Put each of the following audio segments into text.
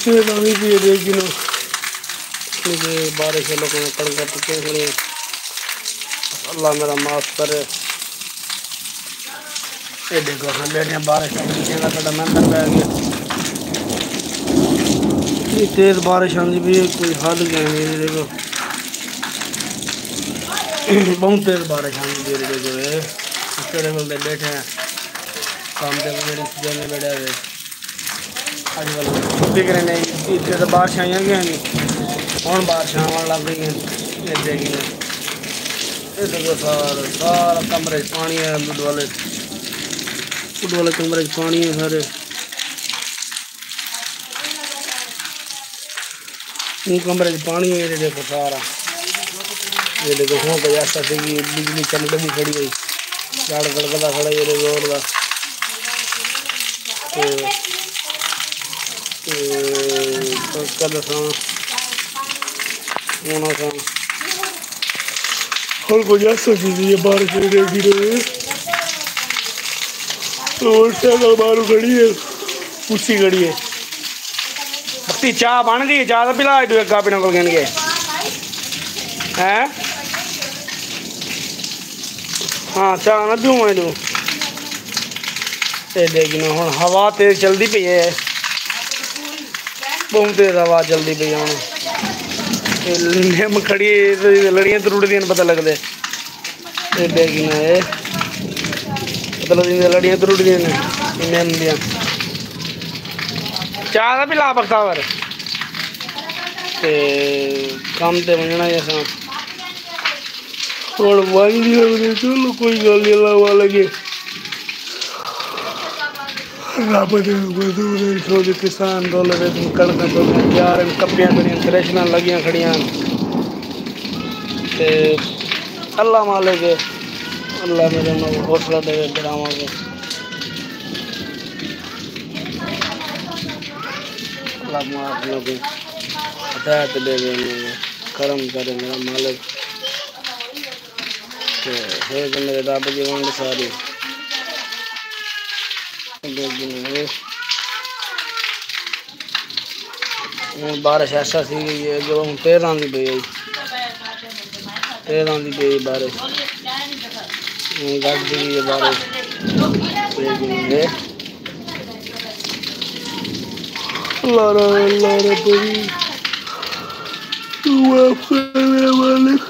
تیز آئی بھی ہے لیکن مجھے بارش لوگوں نے کڑکا چکے ہیں اللہ میرا معاف کرے یہ دیکھو ہم بیٹھے ہیں بارش کا پیچھے کا تھوڑا مندر پہ گیا اتنی تیز بارش آتی بھی ہے کوئی حد کیا نہیں دیکھو بہت تیز بارش آتی بھی ہے جو ہے اس طرح بولتے بیٹھے ہیں کام تے میری جانے بیٹھے ہوئے اج نہیں، اتنے تو بارش آئی گیا نہیں۔ ہوں بارش آن لگ گئی ہیں؟ دیکھیں یہ سارا سارا کمرے پانی ہے بڈ والے بڈ والے کمرے پانی ہے سارے۔ کمرے پانی ہے دیکھو سارا۔ یہ دیکھو، ہوں پہ ایسا سی بجلی چمک بھی کھڑی ہوئی۔ جڑ گڑکتا کھڑا یہ زور کا ਤੇ ਕੱਲ ਸਾਂ ਉਹਨਾਂ ਸਾਂ ਹੋਰ ਕੋਈ ਐਸਾ ਜੀ ਜੀ ਬਾਰਿਸ਼ ਦੇ ਗਿਰੇ ਤੋੜ ਸੇ ਦਾ ਬਾਰੂ ਗੜੀ ਹੈ ਉੱਚੀ ਗੜੀ ਹੈ ਬੱਤੀ ਚਾਹ ਬਣ ਗਈ ਚਾਹ ਤਾਂ ਪਿਲਾ ਦੋ ਅੱਗਾ ਪਿਣਾ ਕੋਲ ਗਣਗੇ ਹੈ? ਹਾਂ ਚਾਹ ਨਾ ਪੀਵਾਂ ਦੋ ਤੇ ਲੇਕਿਨ ਹੁਣ ਹਵਾ ਤੇਜ਼ ਚਲਦੀ ਪਈ ਹੈ ਪੌਂਦੇ ਦਾ ਆਵਾਜ਼ ਜਲਦੀ ਪਈ ਹੁਣ ਤੇ ਨਿੰਮ ਖੜੀ ਲੜੀਆਂ ਤਰੁੜਦੀਆਂ ਪਤਾ ਲੱਗਦਾ। ਤੇ ਬੈਗੀ ਨਾ ਹੈ ਪਤਾ ਲੱਗਦੀ ਲੜੀਆਂ ਤਰੁੜਦੀਆਂ ਨੇ ਨਿੰਮ ਦੀਆਂ। ਚਾਹ ਦਾ ਵੀ ਲਾ ਬਖਤਾਵਰ ਤੇ ਕੰਮ ਤੇ ਮੰਨਣਾ ਇਹ ਸਾਂ। ਹੁਣ ਵਾਈ ਦੀ ਹੋਵੇ, ਚਲੋ ਕੋਈ ਗੱਲ ਨਹੀਂ ਲਾਵਾ ਲਗੇ رب دے چھوڑ کسان ڈالر کڑکاں ڈالر پیار کپیاں کڑیاں تریشناں لگیاں کھڑیاں۔ تے اللہ مالک اللہ میرے حوصلہ دے ڈراواں گے۔ اللہ معاف نہ دے ہدایت دے دے کرم کرے میرا مالک۔ کہ ہے میرے رب جی کی ونڈ ساری۔ بارش ایسا سی گئی ہے جو ہوں تیر آن دی پی گئی تیر آن دی آندھی پی بارش گٹ دی گئی ہے بارش لارا لارا پوری واپس میرے مالک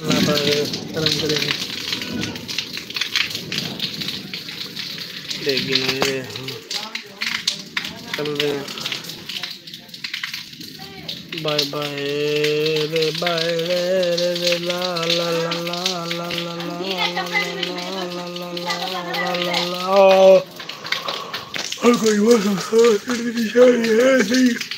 اللہ کرم کرے چل رہے ہیں بائے بائے رے بائے رے رے رے لا لا لا لا لا لا لا لا لا لا ہر کوئی وہ سمسار کی نشانی ہے صحیح